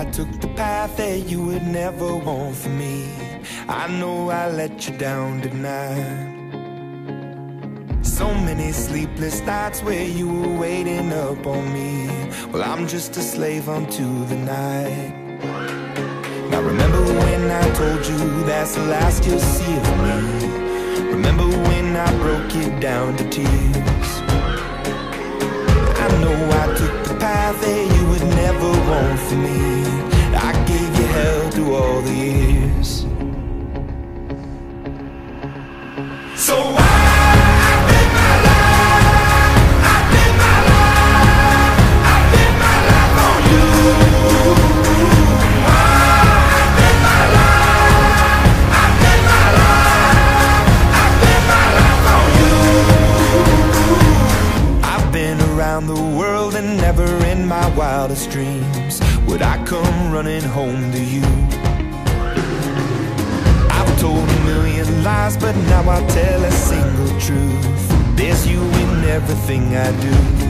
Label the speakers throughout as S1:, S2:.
S1: I took the path that you would never want for me. I know I let you down tonight. So many sleepless nights where you were waiting up on me. Well, I'm just a slave unto the night. Now, remember when I told you that's the last you'll see of me? Remember when I broke you down to tears? I know I took the path that you for me. I gave you hell through all the years. So why? I bet my life, I bet my life, I bet my life on you. I bet my life, I bet my life, I bet my life on you. I've been around the world and never in my wildest dreams would I come running home to you. I've told a million lies, but now I tell a single truth. There's you in everything I do.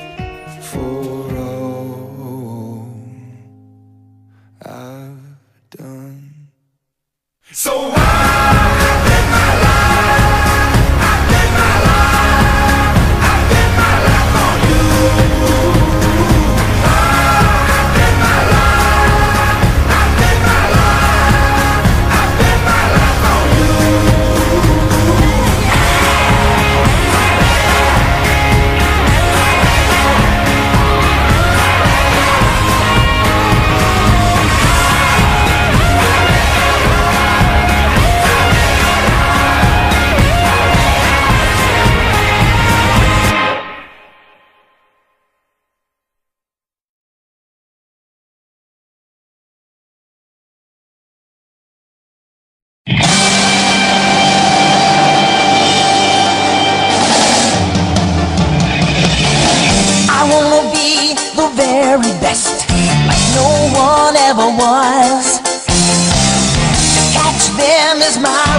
S2: is my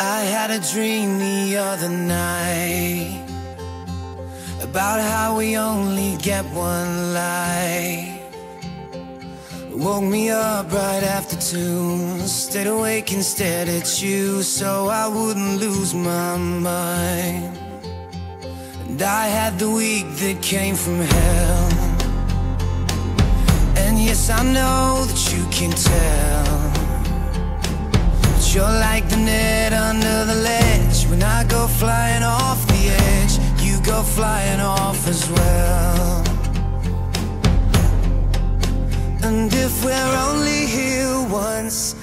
S2: I
S3: had a dream the other night about how we only get one life. Woke me up right after two, stayed awake and stared at you so I wouldn't lose my mind. And I had the week that came from hell. And yes, I know that you can tell. You're like the net under the ledge. When I go flying off the edge, you go flying off as well. And if we're only here once,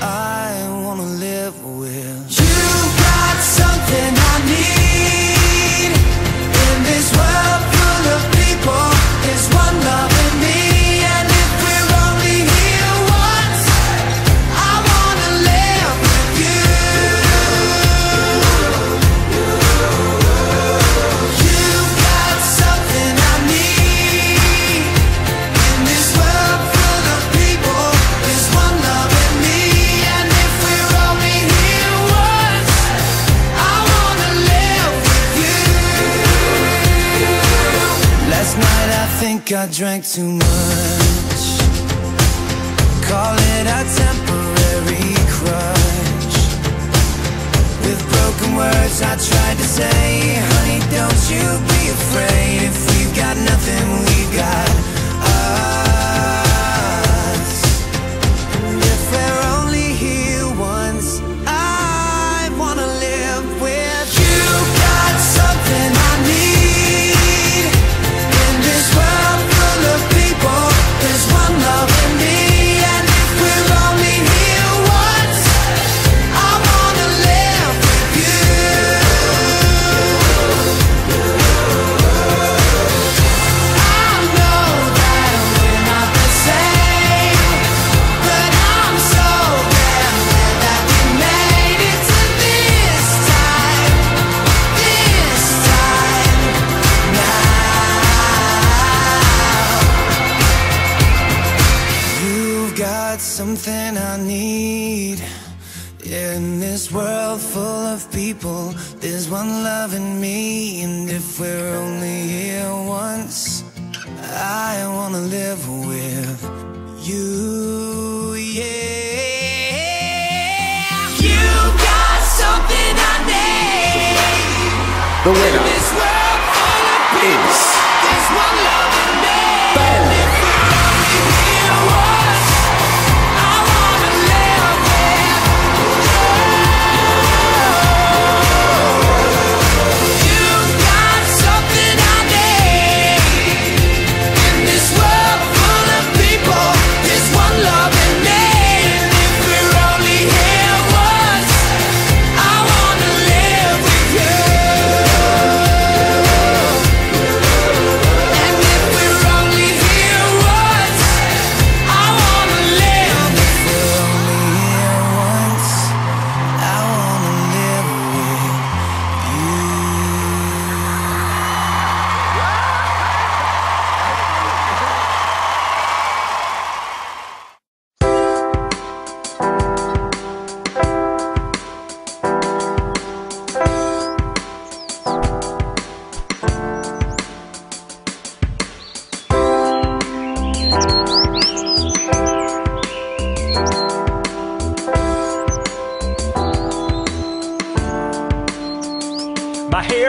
S3: I wanna live with you. Got something I need in this world drank too much. Call it a temporary crush. With broken words I tried to say Honey, don't you be afraid If we've got nothing, we've got us In this world full of people, there's one love in me. And if we're only here once, I wanna live with you. Yeah. You got something I need.
S4: The winner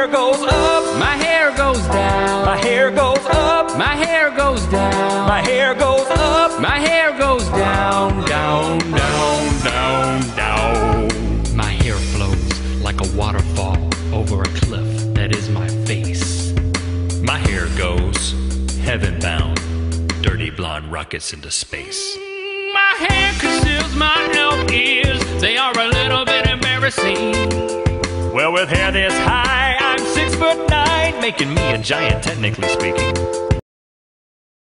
S5: hair goes up,
S6: My hair goes down.
S5: my hair goes up,
S6: My hair goes down.
S5: my hair goes up,
S6: My hair goes down, down, down, down, down. My hair flows like a waterfall over a cliff that is my face. My hair goes heaven bound, dirty blonde rockets into space. My hair conceals my elf ears. They are a little bit embarrassing.
S5: Well, with hair this high, six foot nine, making me a giant, technically speaking.